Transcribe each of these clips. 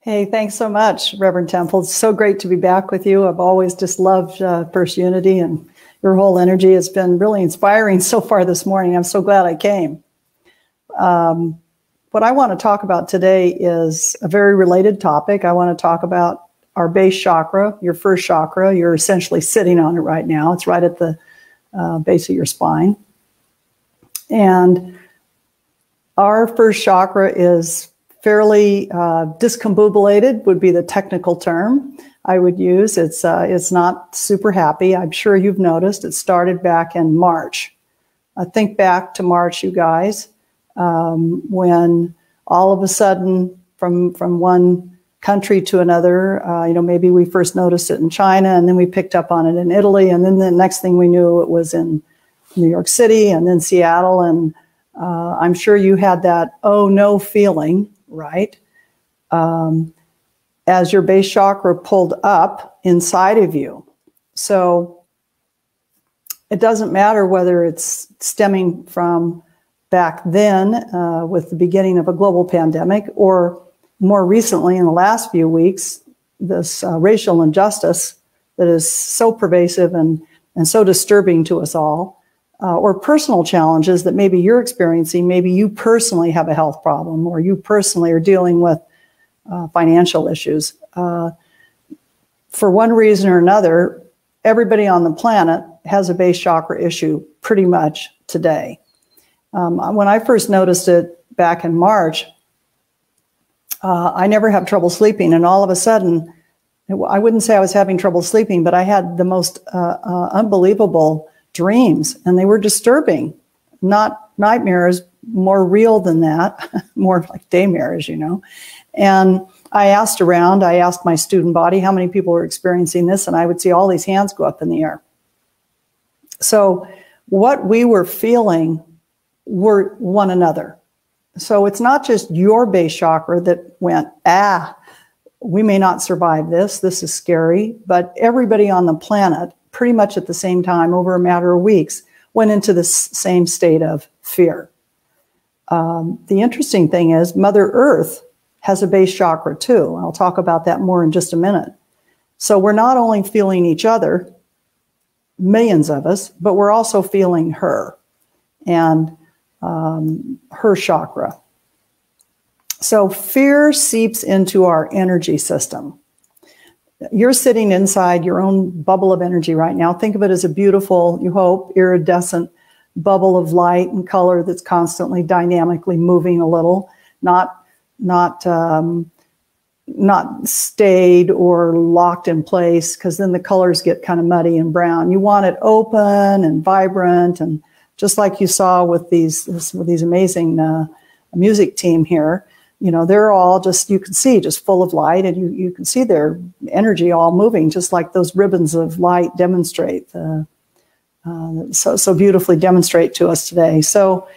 Hey, thanks so much, Reverend Temple. It's so great to be back with you. I've always just loved uh, First Unity, and your whole energy has been really inspiring so far this morning. I'm so glad I came. Um, what I want to talk about today is a very related topic. I want to talk about our base chakra, your first chakra. You're essentially sitting on it right now. It's right at the uh, base of your spine. And our first chakra is fairly uh, discombobulated, would be the technical term I would use. It's, uh, it's not super happy. I'm sure you've noticed it started back in March. I think back to March, you guys, um, when all of a sudden, from, from one country to another. Uh, you know, maybe we first noticed it in China and then we picked up on it in Italy. And then the next thing we knew it was in New York City and then Seattle. And uh, I'm sure you had that oh no feeling, right? Um, as your base chakra pulled up inside of you. So it doesn't matter whether it's stemming from back then uh, with the beginning of a global pandemic or more recently, in the last few weeks, this uh, racial injustice that is so pervasive and, and so disturbing to us all, uh, or personal challenges that maybe you're experiencing. Maybe you personally have a health problem, or you personally are dealing with uh, financial issues. Uh, for one reason or another, everybody on the planet has a base chakra issue pretty much today. Um, when I first noticed it back in March, uh, I never have trouble sleeping. And all of a sudden, I wouldn't say I was having trouble sleeping, but I had the most uh, uh, unbelievable dreams, and they were disturbing, not nightmares, more real than that, more like daymares, you know. And I asked around, I asked my student body how many people were experiencing this, and I would see all these hands go up in the air. So, what we were feeling were one another. So it's not just your base chakra that went, ah, we may not survive this. This is scary. But everybody on the planet, pretty much at the same time, over a matter of weeks, went into the same state of fear. Um, the interesting thing is, Mother Earth has a base chakra too. I'll talk about that more in just a minute. So we're not only feeling each other, millions of us, but we're also feeling her. And um, her chakra. So fear seeps into our energy system. You're sitting inside your own bubble of energy right now. Think of it as a beautiful, you hope, iridescent bubble of light and color that's constantly dynamically moving a little, not not um, not stayed or locked in place because then the colors get kind of muddy and brown. You want it open and vibrant and just like you saw with these with these amazing uh, music team here. You know, they're all just you can see just full of light, and you you can see their energy all moving, just like those ribbons of light demonstrate. Uh, uh, so so beautifully demonstrate to us today. So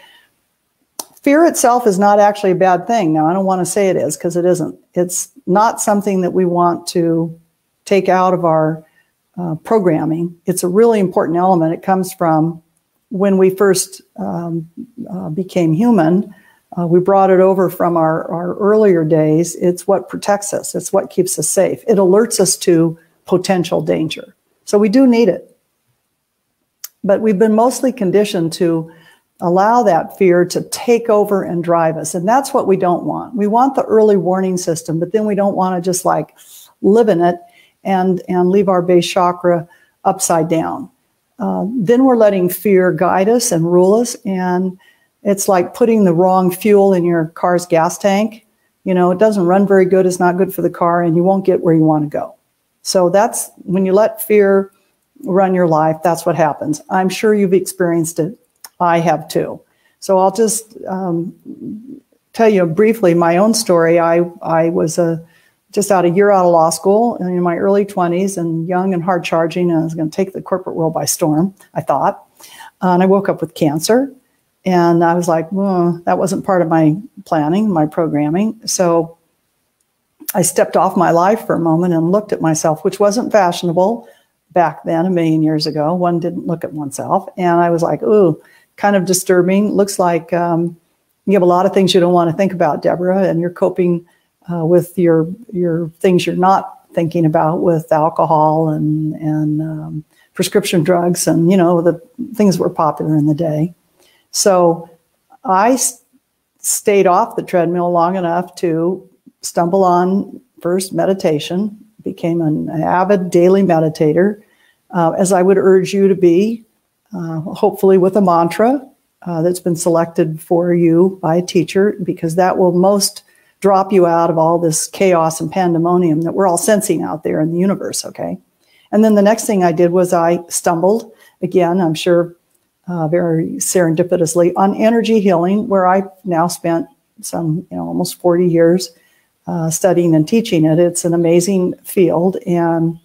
fear itself is not actually a bad thing. Now, I don't want to say it is because it isn't. It's not something that we want to take out of our uh, programming. It's a really important element. It comes from when we first um, uh, became human, uh, we brought it over from our, our earlier days. It's what protects us, it's what keeps us safe. It alerts us to potential danger. So we do need it. But we've been mostly conditioned to allow that fear to take over and drive us. And that's what we don't want. We want the early warning system, but then we don't want to just like live in it and, and leave our base chakra upside down. Um, then we're letting fear guide us and rule us. And it's like putting the wrong fuel in your car's gas tank. You know, it doesn't run very good, it's not good for the car, and you won't get where you want to go. So that's when you let fear run your life, that's what happens. I'm sure you've experienced it. I have too. So I'll just um, tell you briefly my own story. I, I was a just out a year out of law school in my early 20s and young and hard charging. And I was going to take the corporate world by storm, I thought. Uh, and I woke up with cancer. And I was like, well, that wasn't part of my planning, my programming. So I stepped off my life for a moment and looked at myself, which wasn't fashionable back then, a million years ago. One didn't look at oneself. And I was like, ooh, kind of disturbing. Looks like um, you have a lot of things you don't want to think about, Deborah, and you're coping uh, with your your things you're not thinking about with alcohol and and um, prescription drugs and you know the things that were popular in the day. So I stayed off the treadmill long enough to stumble on first meditation, became an avid daily meditator, uh, as I would urge you to be, uh, hopefully with a mantra uh, that's been selected for you by a teacher, because that will most drop you out of all this chaos and pandemonium that we're all sensing out there in the universe, okay? And then the next thing I did was I stumbled, again, I'm sure uh, very serendipitously, on energy healing, where I now spent some, you know, almost 40 years uh, studying and teaching it. It's an amazing field, and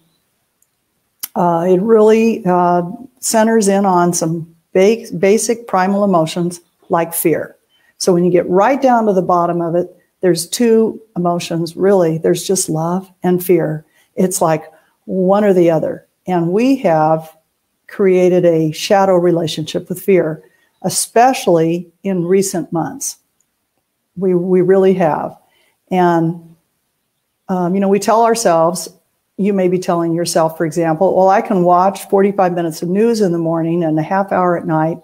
uh, it really uh, centers in on some ba- basic primal emotions like fear. So when you get right down to the bottom of it, there's two emotions really. There's just love and fear. It's like one or the other. And we have created a shadow relationship with fear, especially in recent months. We, we really have. And, um, you know, we tell ourselves, you may be telling yourself, for example, well, I can watch 45 minutes of news in the morning and a half hour at night,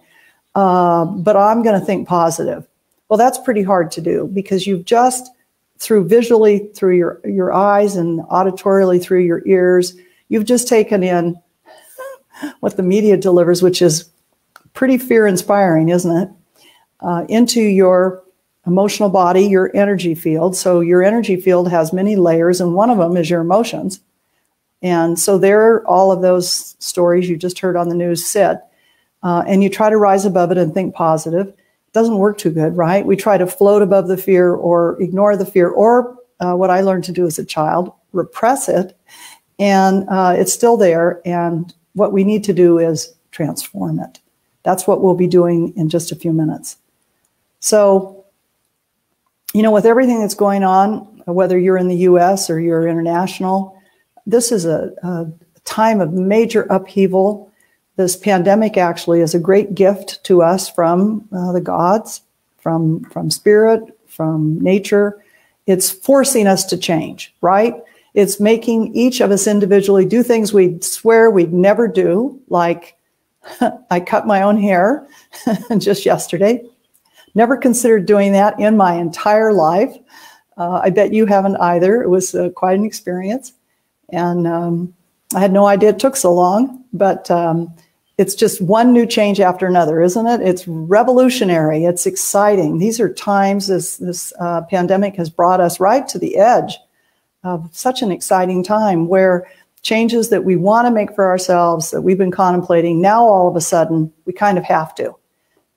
uh, but I'm going to think positive. Well, that's pretty hard to do because you've just through visually through your your eyes and auditorily through your ears, you've just taken in what the media delivers, which is pretty fear inspiring, isn't it? Uh, into your emotional body, your energy field. So your energy field has many layers, and one of them is your emotions. And so there, all of those stories you just heard on the news sit, uh, and you try to rise above it and think positive It doesn't work too good, right? We try to float above the fear or ignore the fear, or uh, what I learned to do as a child, repress it, and uh, it's still there. And what we need to do is transform it. That's what we'll be doing in just a few minutes. So, you know, with everything that's going on, whether you're in the US or you're international, this is a, a time of major upheaval this pandemic actually is a great gift to us from uh, the gods, from from spirit, from nature. It's forcing us to change, right? It's making each of us individually do things we'd swear we'd never do, like I cut my own hair just yesterday. Never considered doing that in my entire life. Uh, I bet you haven't either. It was uh, quite an experience. And um, I had no idea it took so long, but um, it's just one new change after another, isn't it? It's revolutionary. It's exciting. These are times as this uh, pandemic has brought us right to the edge of such an exciting time where changes that we want to make for ourselves that we've been contemplating now all of a sudden we kind of have to.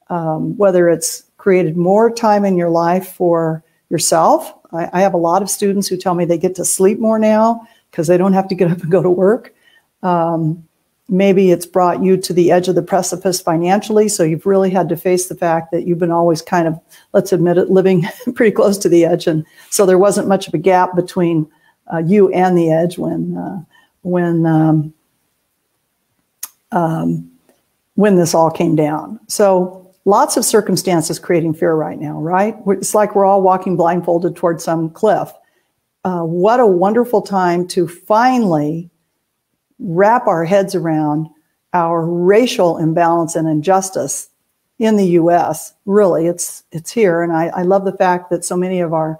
Um, whether it's created more time in your life for yourself. I, I have a lot of students who tell me they get to sleep more now because they don't have to get up and go to work. Um, maybe it's brought you to the edge of the precipice financially. So you've really had to face the fact that you've been always kind of, let's admit it, living pretty close to the edge. And so there wasn't much of a gap between uh, you and the edge when, uh, when, um, um, when this all came down. So lots of circumstances creating fear right now, right? It's like we're all walking blindfolded towards some cliff. Uh, what a wonderful time to finally wrap our heads around our racial imbalance and injustice in the U.S. Really, it's it's here, and I, I love the fact that so many of our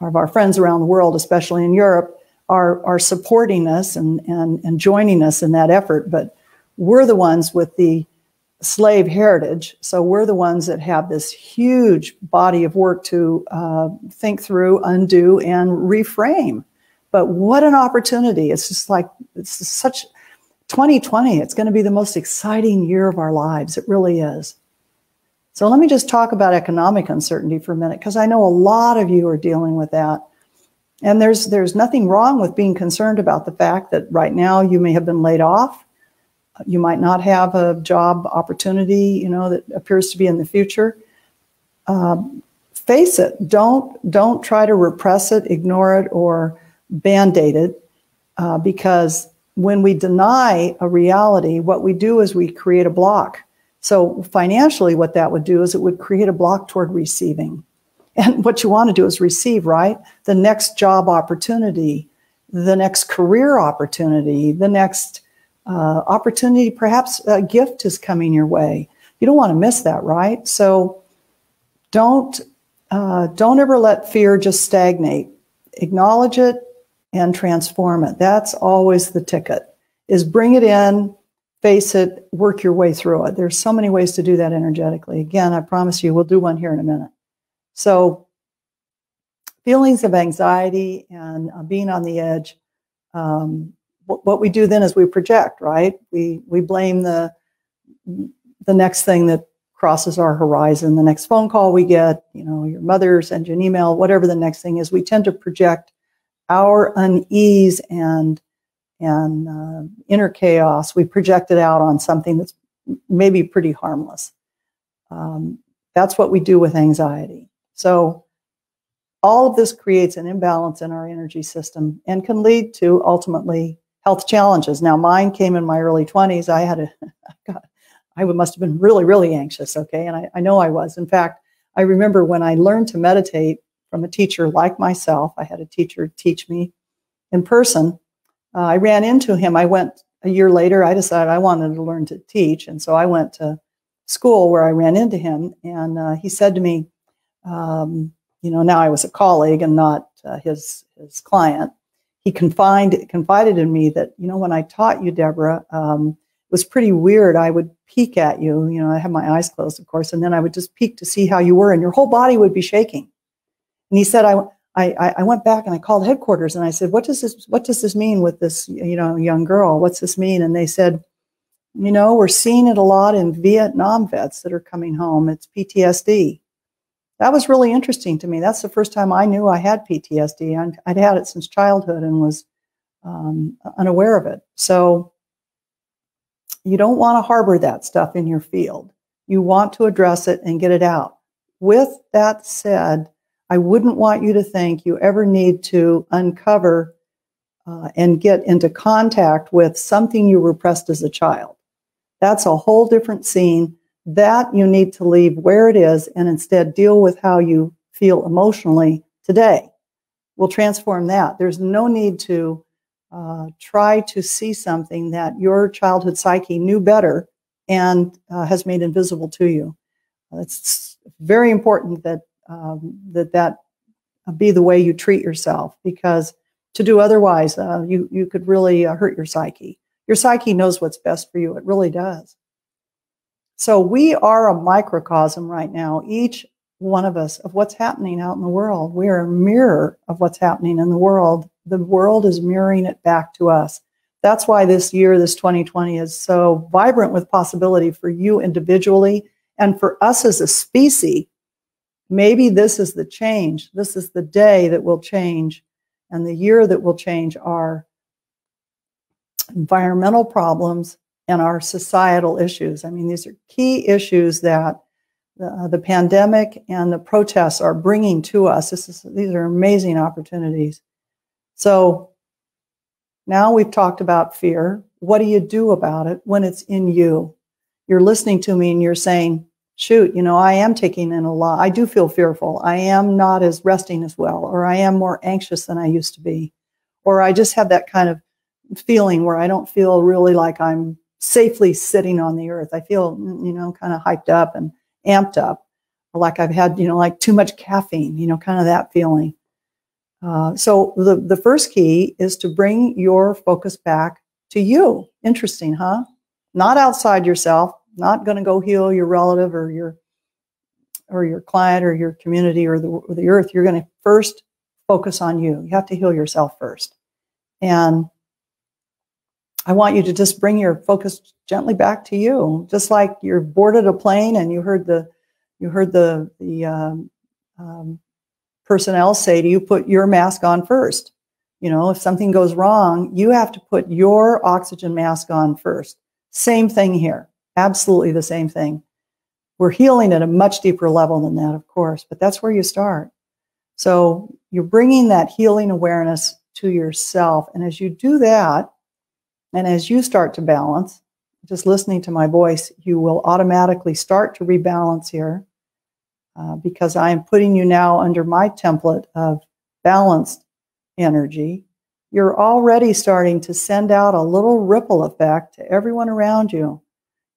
of our friends around the world, especially in Europe, are are supporting us and and and joining us in that effort. But we're the ones with the slave heritage, so we're the ones that have this huge body of work to uh, think through, undo, and reframe. But what an opportunity. It's just like, it's such 2020. It's going to be the most exciting year of our lives. It really is. So let me just talk about economic uncertainty for a minute, because I know a lot of you are dealing with that. And there's, there's nothing wrong with being concerned about the fact that right now you may have been laid off. You might not have a job opportunity, you know, that appears to be in the future. Um, face it. Don't don't try to repress it, ignore it, or band-aided uh, because when we deny a reality, what we do is we create a block. So financially, what that would do is it would create a block toward receiving. And what you want to do is receive, right? The next job opportunity, the next career opportunity, the next uh, opportunity, perhaps a gift is coming your way. You don't want to miss that, right? So don't uh, don't ever let fear just stagnate. Acknowledge it and transform it. That's always the ticket. Is bring it in, face it, work your way through it. There's so many ways to do that energetically. Again, I promise you, we'll do one here in a minute. So, feelings of anxiety and uh, being on the edge. Um, what, what we do then is we project, right? We we blame the the next thing that crosses our horizon, the next phone call we get, you know, your mother sends you an email, whatever the next thing is. We tend to project our unease and and uh, inner chaos. We project it out on something that's maybe pretty harmless. Um, that's what we do with anxiety. So all of this creates an imbalance in our energy system and can lead to ultimately health challenges. Now, mine came in my early 20s. I had a, God, I must have been really, really anxious. Okay. And I, I know I was. In fact, I remember when I learned to meditate from a teacher like myself, I had a teacher teach me in person. Uh, I ran into him. I went a year later. I decided I wanted to learn to teach. And so I went to school where I ran into him. And uh, he said to me, um, you know, now I was a colleague and not uh, his, his client. He confided, confided in me that, you know, when I taught you, Deborah, um, it was pretty weird. I would peek at you, you know, I had my eyes closed, of course, and then I would just peek to see how you were, and your whole body would be shaking. And he said, I, I, I went back and I called headquarters and I said, what does this, what does this mean with this, you know, young girl? What's this mean? And they said, you know, we're seeing it a lot in Vietnam vets that are coming home. It's PTSD. That was really interesting to me. That's the first time I knew I had PTSD. I'd, I'd had it since childhood and was um, unaware of it. So you don't want to harbor that stuff in your field. You want to address it and get it out. With that said, I wouldn't want you to think you ever need to uncover uh, and get into contact with something you repressed as a child. That's a whole different scene. That you need to leave where it is and instead deal with how you feel emotionally today. We'll transform that. There's no need to uh, try to see something that your childhood psyche knew better and uh, has made invisible to you. It's very important that um, that that be the way you treat yourself because to do otherwise, uh, you you could really uh, hurt your psyche. Your psyche knows what's best for you. It really does. So we are a microcosm right now, each one of us, of what's happening out in the world. We are a mirror of what's happening in the world the world is mirroring it back to us. That's why this year, this 2020, is so vibrant with possibility for you individually and for us as a species. Maybe this is the change. This is the day that will change and the year that will change our environmental problems and our societal issues. I mean, these are key issues that the, uh, the pandemic and the protests are bringing to us. Is, these are amazing opportunities. So now we've talked about fear. What do you do about it when it's in you? You're listening to me and you're saying, shoot, you know, I am taking in a lot. I do feel fearful. I am not as resting as well, or I am more anxious than I used to be, or I just have that kind of feeling where I don't feel really like I'm safely sitting on the earth. I feel, you know, kind of hyped up and amped up, like I've had, you know, like too much caffeine, you know, kind of that feeling. Uh, so the, the first key is to bring your focus back to you. Interesting, huh? Not outside yourself, not going to go heal your relative or your or your client or your community or the, or the earth. You're going to first focus on you. You have to heal yourself first. And I want you to just bring your focus gently back to you, just like you're boarded a plane and you heard the you heard the the um, um, personnel say to you, put your mask on first. You know, if something goes wrong, you have to put your oxygen mask on first. Same thing here. Absolutely the same thing. We're healing at a much deeper level than that, of course, but that's where you start. So you're bringing that healing awareness to yourself. And as you do that, and as you start to balance, just listening to my voice, you will automatically start to rebalance here uh, because I am putting you now under my template of balanced energy, you're already starting to send out a little ripple effect to everyone around you.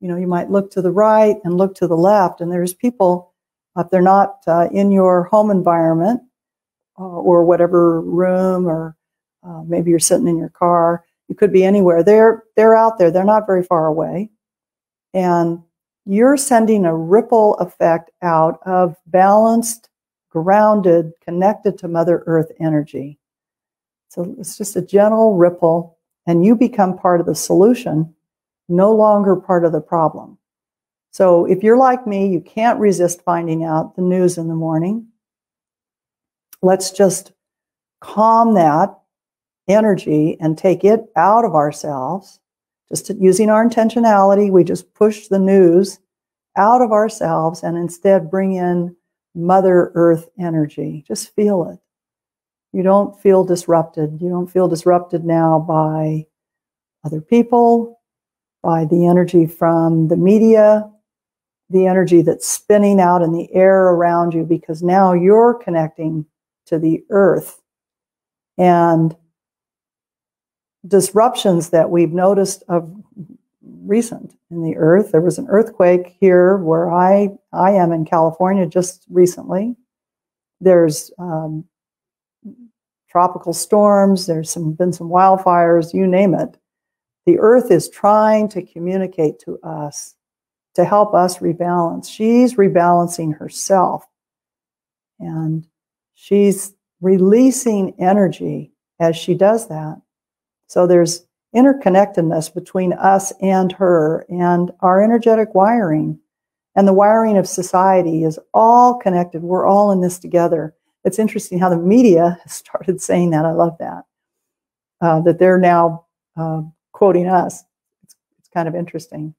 You know, you might look to the right and look to the left, and there's people, if they're not uh, in your home environment uh, or whatever room, or uh, maybe you're sitting in your car, you could be anywhere. They're they're out there. They're not very far away, and you're sending a ripple effect out of balanced, grounded, connected to Mother Earth energy. So it's just a gentle ripple, and you become part of the solution, no longer part of the problem. So if you're like me, you can't resist finding out the news in the morning. Let's just calm that energy and take it out of ourselves just using our intentionality, we just push the news out of ourselves and instead bring in Mother Earth energy. Just feel it. You don't feel disrupted. You don't feel disrupted now by other people, by the energy from the media, the energy that's spinning out in the air around you, because now you're connecting to the earth. And disruptions that we've noticed of recent in the earth. There was an earthquake here where I, I am in California just recently. There's um, tropical storms, there's some, been some wildfires, you name it. The earth is trying to communicate to us to help us rebalance. She's rebalancing herself and she's releasing energy as she does that. So there's interconnectedness between us and her and our energetic wiring. And the wiring of society is all connected. We're all in this together. It's interesting how the media has started saying that. I love that. Uh, that they're now uh, quoting us. It's, it's kind of interesting.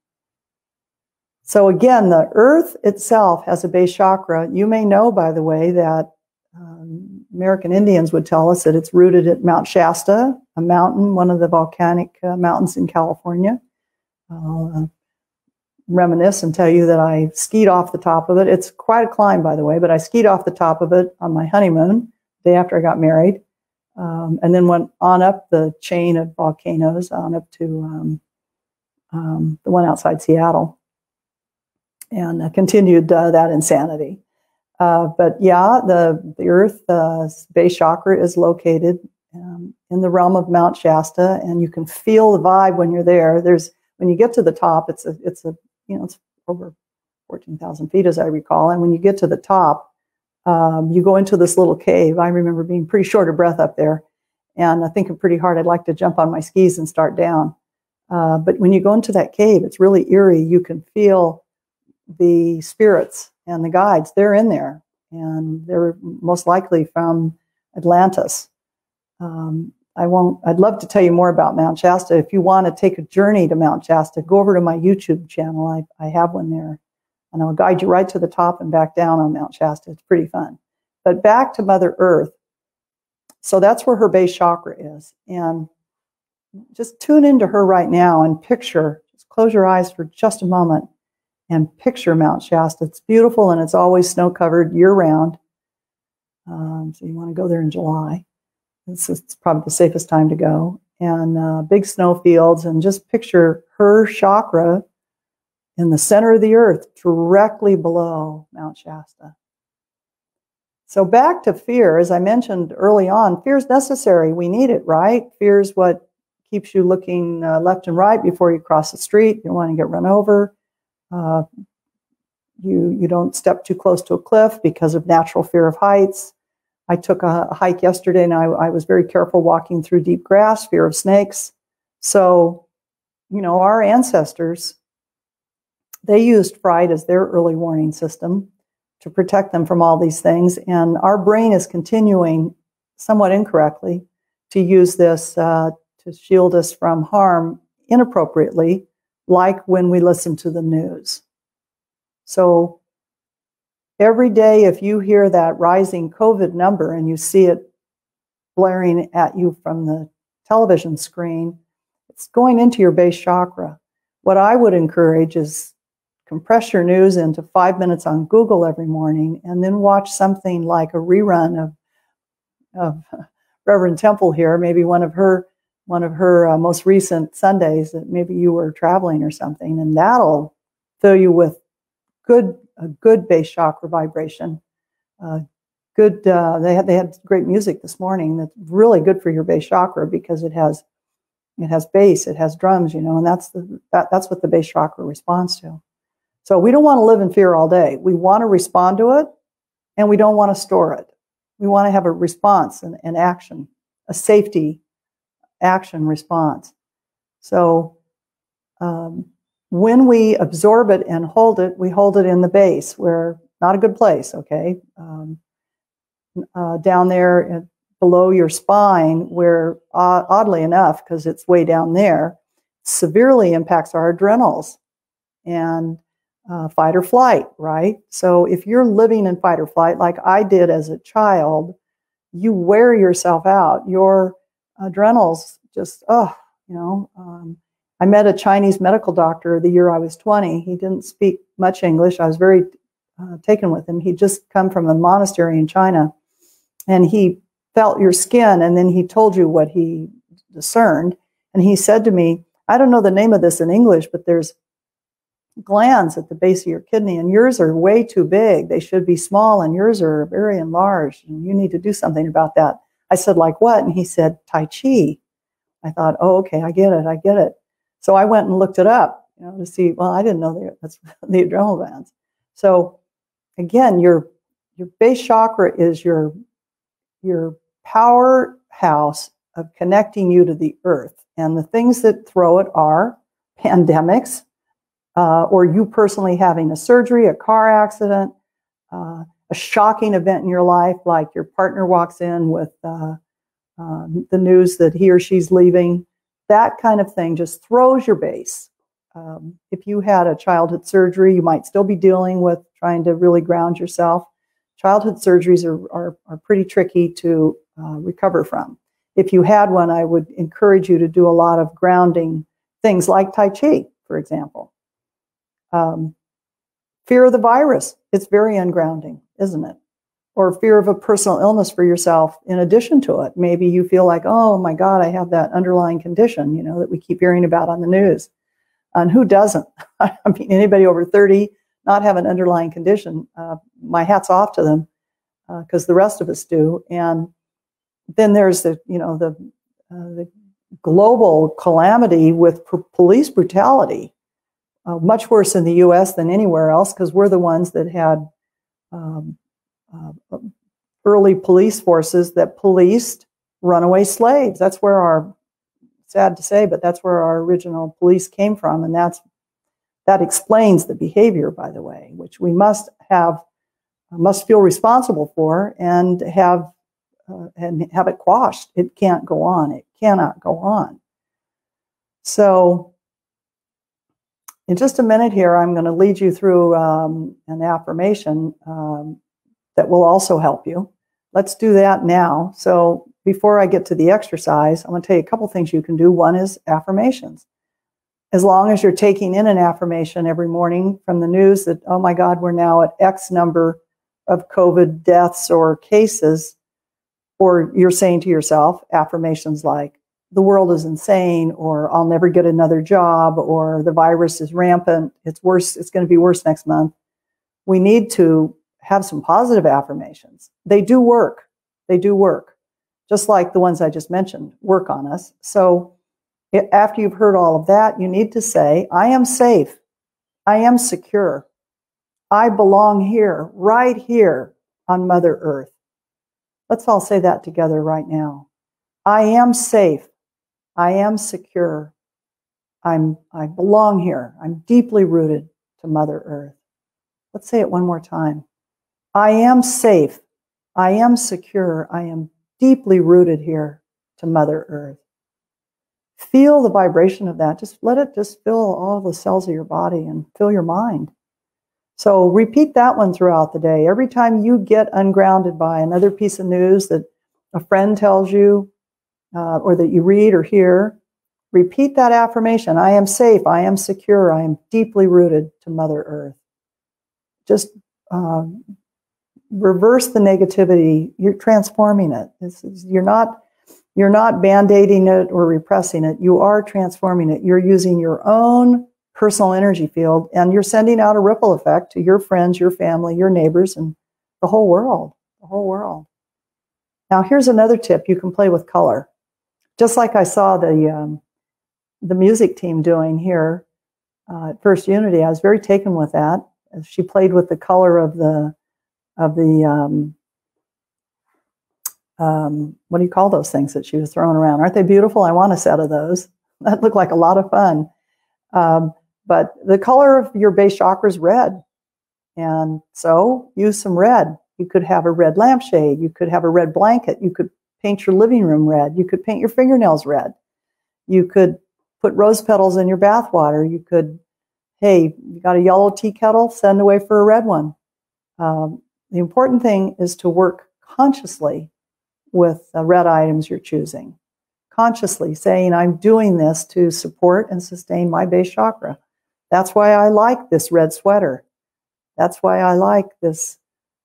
So again, the earth itself has a base chakra. You may know, by the way, that um, American Indians would tell us that it's rooted at Mount Shasta, a mountain, one of the volcanic uh, mountains in California. I'll uh, reminisce and tell you that I skied off the top of it. It's quite a climb, by the way, but I skied off the top of it on my honeymoon, the day after I got married, um, and then went on up the chain of volcanoes, on up to um, um, the one outside Seattle, and uh, continued uh, that insanity. Uh, but yeah, the, the Earth uh, base chakra is located um, in the realm of Mount Shasta, and you can feel the vibe when you're there. There's when you get to the top, it's a it's a you know it's over fourteen thousand feet as I recall, and when you get to the top, um, you go into this little cave. I remember being pretty short of breath up there, and thinking pretty hard. I'd like to jump on my skis and start down. Uh, but when you go into that cave, it's really eerie. You can feel the spirits and the guides, they're in there, and they're most likely from Atlantis. Um, I won't. I'd love to tell you more about Mount Shasta. If you want to take a journey to Mount Shasta, go over to my YouTube channel. I, I have one there, and I'll guide you right to the top and back down on Mount Shasta. It's pretty fun. But back to Mother Earth. So that's where her base chakra is, and just tune into her right now and picture. Just close your eyes for just a moment and picture Mount Shasta. It's beautiful and it's always snow covered year round. Um, so you want to go there in July. It's, it's, probably the safest time to go. And uh, big snow fields, and just picture her chakra in the center of the earth, directly below Mount Shasta. So back to fear, as I mentioned early on, fear is necessary. We need it, right? Fear is what keeps you looking uh, left and right before you cross the street. You don't want to get run over. Uh, you, you don't step too close to a cliff because of natural fear of heights. I took a, hike yesterday and I, I was very careful walking through deep grass, fear of snakes. So, you know, our ancestors, they used fright as their early warning system to protect them from all these things. And our brain is continuing, somewhat incorrectly, to use this uh, to shield us from harm inappropriately like when we listen to the news. So every day, if you hear that rising COVID number and you see it blaring at you from the television screen, it's going into your base chakra. What I would encourage is compress your news into five minutes on Google every morning and then watch something like a rerun of, of Reverend Temple here, maybe one of her one of her uh, most recent Sundays that maybe you were traveling or something, and that'll fill you with good a good base chakra vibration. Uh, good. Uh, they had they had great music this morning. That's really good for your base chakra because it has it has bass, it has drums, you know, and that's the that, that's what the base chakra responds to. So we don't want to live in fear all day. We want to respond to it, and we don't want to store it. We want to have a response and, and action, a safety action response. So um, when we absorb it and hold it, we hold it in the base, where not a good place, okay? Um, uh, down there below your spine, where uh, oddly enough, because it's way down there, severely impacts our adrenals and uh, fight or flight, right? So if you're living in fight or flight, like I did as a child, you wear yourself out. Your adrenals just, oh, you know. Um, I met a Chinese medical doctor the year I was 20. He didn't speak much English. I was very uh, taken with him. He'd just come from a monastery in China and he felt your skin and then he told you what he discerned. And he said to me, I don't know the name of this in English, but there's glands at the base of your kidney and yours are way too big. They should be small and yours are very enlarged and you need to do something about that. I said, like what? And he said, Tai Chi. I thought, oh, okay, I get it, I get it. So I went and looked it up, you know, to see. Well, I didn't know the, that's the adrenal glands. So again, your your base chakra is your your powerhouse of connecting you to the earth, and the things that throw it are pandemics, uh, or you personally having a surgery, a car accident, uh, a shocking event in your life, like your partner walks in with uh, um, the news that he or she's leaving, that kind of thing just throws your base. Um, if you had a childhood surgery, you might still be dealing with trying to really ground yourself. Childhood surgeries are, are, are pretty tricky to uh, recover from. If you had one, I would encourage you to do a lot of grounding things like Tai Chi, for example. Um, fear of the virus, it's very ungrounding, isn't it? or fear of a personal illness for yourself in addition to it. Maybe you feel like, oh my God, I have that underlying condition, you know, that we keep hearing about on the news. And who doesn't? I mean, anybody over 30 not have an underlying condition, uh, my hat's off to them because uh, the rest of us do. And then there's the, you know, the, uh, the global calamity with police brutality, uh, much worse in the U.S. than anywhere else because we're the ones that had um, uh, early police forces that policed runaway slaves. That's where our, sad to say, but that's where our original police came from, and that's that explains the behavior, by the way, which we must have, must feel responsible for, and have uh, and have it quashed. It can't go on. It cannot go on. So, in just a minute here, I'm going to lead you through um, an affirmation um, that will also help you. Let's do that now. So before I get to the exercise, I'm going to tell you a couple things you can do. One is affirmations. As long as you're taking in an affirmation every morning from the news that, oh my God, we're now at X number of COVID deaths or cases, or you're saying to yourself affirmations like, the world is insane, or I'll never get another job, or the virus is rampant, it's worse, it's going to be worse next month. We need to have some positive affirmations. They do work. They do work, just like the ones I just mentioned work on us. So after you've heard all of that, you need to say, I am safe. I am secure. I belong here, right here on Mother Earth. Let's all say that together right now. I am safe. I am secure. I'm, I belong here. I'm deeply rooted to Mother Earth. Let's say it one more time. I am safe. I am secure. I am deeply rooted here to Mother Earth. Feel the vibration of that. Just let it just fill all the cells of your body and fill your mind. So repeat that one throughout the day. Every time you get ungrounded by another piece of news that a friend tells you uh, or that you read or hear, repeat that affirmation I am safe, I am secure, I am deeply rooted to Mother Earth. Just uh, reverse the negativity. You're transforming it. Is, you're not you're not band-aiding it or repressing it. You are transforming it. You're using your own personal energy field and you're sending out a ripple effect to your friends, your family, your neighbors, and the whole world. The whole world. Now, here's another tip you can play with color. Just like I saw the, um, the music team doing here uh, at First Unity, I was very taken with that. She played with the color of the, of the um, um, what do you call those things that she was throwing around? Aren't they beautiful? I want a set of those. That looked like a lot of fun. Um, but the color of your base chakra is red. And so use some red. You could have a red lampshade. You could have a red blanket. You could paint your living room red. You could paint your fingernails red. You could put rose petals in your bath water. You could, hey, you got a yellow tea kettle? Send away for a red one. Um, the important thing is to work consciously with the red items you're choosing. Consciously saying, I'm doing this to support and sustain my base chakra. That's why I like this red sweater. That's why I like this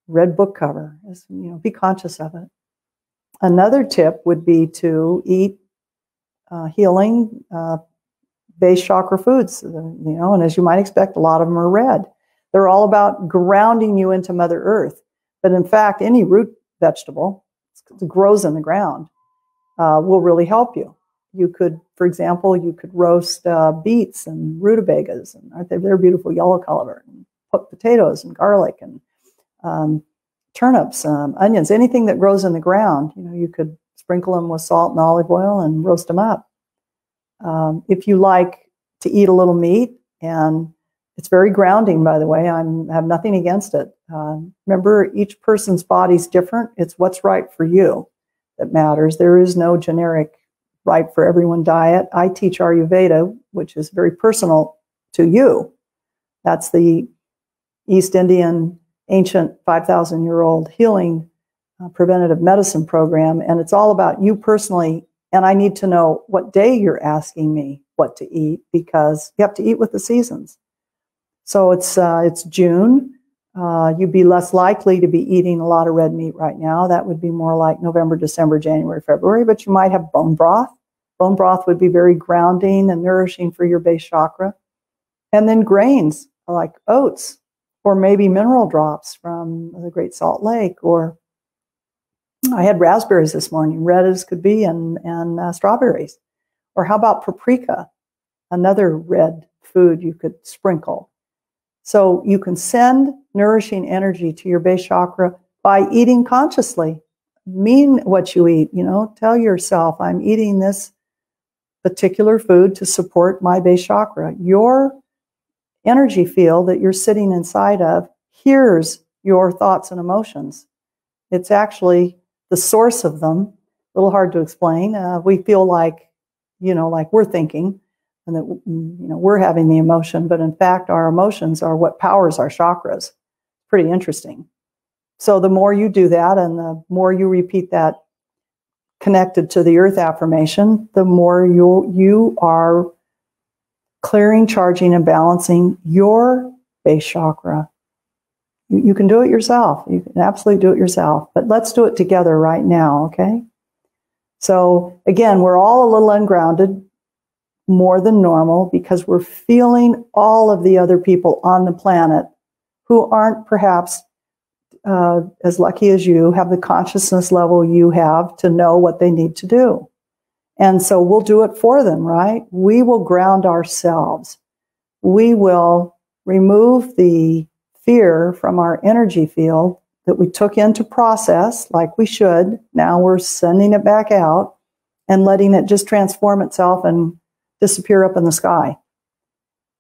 red book cover. You know, be conscious of it. Another tip would be to eat uh, healing uh, base chakra foods. Uh, you know, and as you might expect, a lot of them are red. They're all about grounding you into Mother Earth. But in fact, any root vegetable that grows in the ground uh, will really help you. You could, for example, you could roast uh, beets and rutabagas, and aren't they? They're beautiful yellow color. And put potatoes and garlic and um, turnips, um, onions, anything that grows in the ground. You know, you could sprinkle them with salt and olive oil and roast them up. Um, if you like to eat a little meat, and it's very grounding, by the way. I have nothing against it. Uh, remember, each person's body's different. It's what's right for you that matters. There is no generic right for everyone diet. I teach Ayurveda, which is very personal to you. That's the East Indian ancient 5,000 year old healing uh, preventative medicine program. And it's all about you personally. And I need to know what day you're asking me what to eat because you have to eat with the seasons. So it's, uh, it's June. Uh, you'd be less likely to be eating a lot of red meat right now. That would be more like November, December, January, February, but you might have bone broth. Bone broth would be very grounding and nourishing for your base chakra. And then grains like oats, or maybe mineral drops from the Great Salt Lake, or I had raspberries this morning, red as could be, and, and uh, strawberries. Or how about paprika, another red food you could sprinkle. So you can send nourishing energy to your base chakra by eating consciously. Mean what you eat, you know, tell yourself, I'm eating this particular food to support my base chakra. Your energy field that you're sitting inside of hears your thoughts and emotions. It's actually the source of them. A little hard to explain. Uh, we feel like, you know, like we're thinking and that, mm, you know, we're having the emotion, but in fact, our emotions are what powers our chakras. Pretty interesting. So the more you do that and the more you repeat that connected to the earth affirmation, the more you, you are clearing, charging, and balancing your base chakra. You, can do it yourself. You can absolutely do it yourself. But let's do it together right now, okay? So, again, we're all a little ungrounded, more than normal, because we're feeling all of the other people on the planet who aren't perhaps uh, as lucky as you, have the consciousness level you have to know what they need to do. And so we'll do it for them, right? We will ground ourselves. We will remove the fear from our energy field that we took into process like we should. Now we're sending it back out and letting it just transform itself and disappear up in the sky.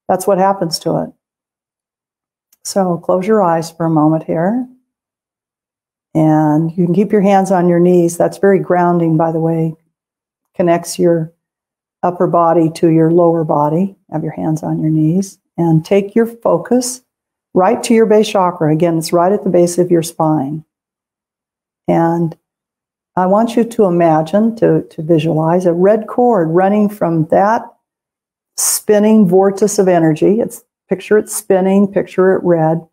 That's what happens to it. So close your eyes for a moment here. And you can keep your hands on your knees. That's very grounding, by the way connects your upper body to your lower body. Have your hands on your knees and take your focus right to your base chakra. Again, it's right at the base of your spine. And I want you to imagine, to, to visualize a red cord running from that spinning vortex of energy. It's picture it spinning, picture it red.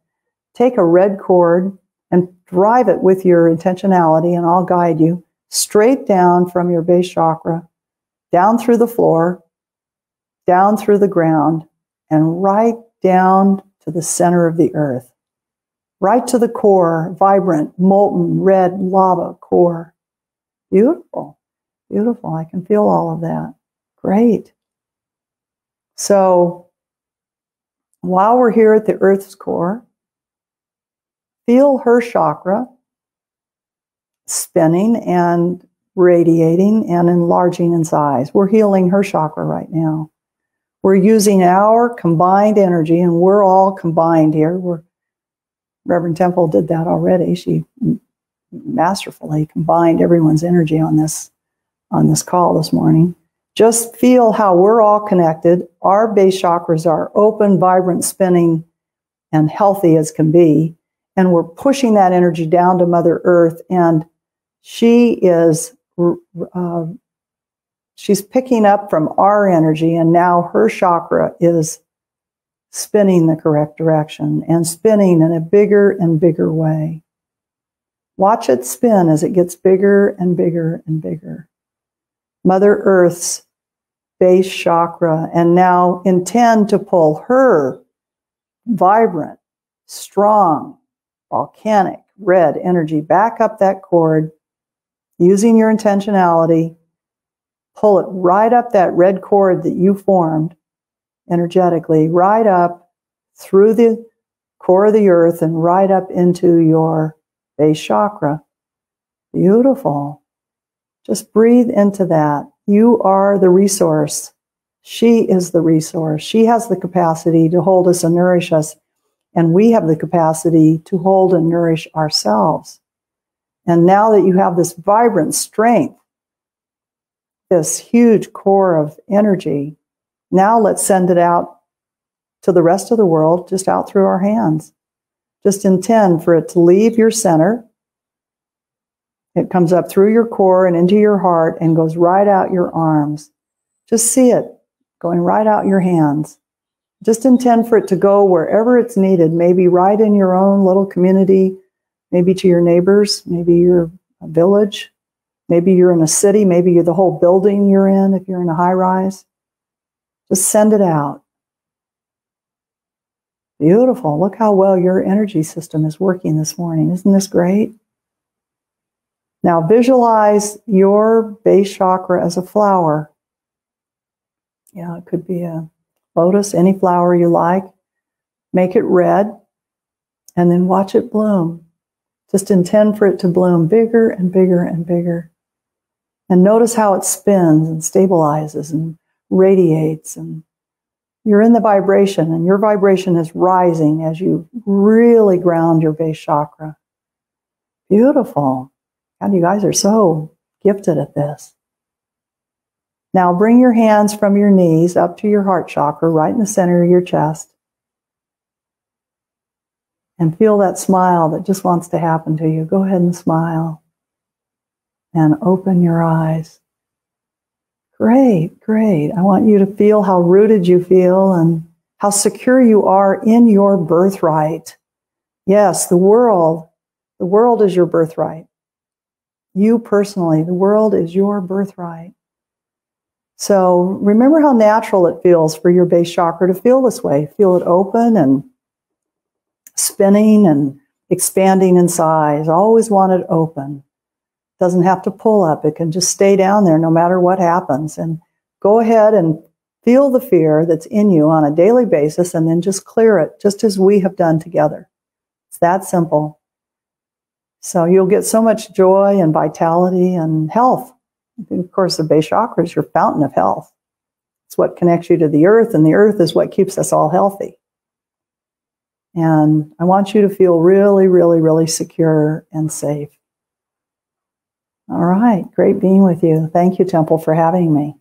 Take a red cord and drive it with your intentionality, and I'll guide you straight down from your base chakra, down through the floor, down through the ground, and right down to the center of the earth. Right to the core, vibrant, molten, red lava core. Beautiful, beautiful. I can feel all of that. Great. So while we're here at the Earth's core, feel her chakra spinning and radiating and enlarging in size. We're healing her chakra right now. We're using our combined energy, and we're all combined here. We're, Reverend Temple did that already. She masterfully combined everyone's energy on this on this call this morning. Just feel how we're all connected. Our base chakras are open, vibrant, spinning, and healthy as can be. And we're pushing that energy down to Mother Earth. And she is, uh, she's picking up from our energy. And now her chakra is spinning the correct direction and spinning in a bigger and bigger way. Watch it spin as it gets bigger and bigger and bigger. Mother Earth's base chakra, and now intend to pull her vibrant, strong, volcanic, red energy back up that cord using your intentionality. Pull it right up that red cord that you formed energetically, right up through the core of the earth and right up into your base chakra. Beautiful. Just breathe into that. You are the resource. She is the resource. She has the capacity to hold us and nourish us. And we have the capacity to hold and nourish ourselves. And now that you have this vibrant strength, this huge core of energy, now let's send it out to the rest of the world, just out through our hands. Just intend for it to leave your center it comes up through your core and into your heart and goes right out your arms. Just see it going right out your hands. Just intend for it to go wherever it's needed, maybe right in your own little community, maybe to your neighbors, maybe your village, maybe you're in a city, maybe you're the whole building you're in if you're in a high rise. Just send it out. Beautiful. Look how well your energy system is working this morning. Isn't this great? Now visualize your base chakra as a flower. Yeah, it could be a lotus, any flower you like. Make it red and then watch it bloom. Just intend for it to bloom bigger and bigger and bigger. And notice how it spins and stabilizes and radiates. And you're in the vibration, and your vibration is rising as you really ground your base chakra. Beautiful. God, you guys are so gifted at this. Now bring your hands from your knees up to your heart chakra, right in the center of your chest. And feel that smile that just wants to happen to you. Go ahead and smile. And open your eyes. Great, great. I want you to feel how rooted you feel and how secure you are in your birthright. Yes, the world, the world is your birthright. You personally, the world is your birthright. So remember how natural it feels for your base chakra to feel this way. Feel it open and spinning and expanding in size. Always want it open. Doesn't have to pull up. It can just stay down there no matter what happens. And go ahead and feel the fear that's in you on a daily basis and then just clear it, just as we have done together. It's that simple. So you'll get so much joy and vitality and health. And of course, the base chakra is your fountain of health. It's what connects you to the earth, and the earth is what keeps us all healthy. And I want you to feel really, really, really secure and safe. All right, great being with you. Thank you, Temple, for having me.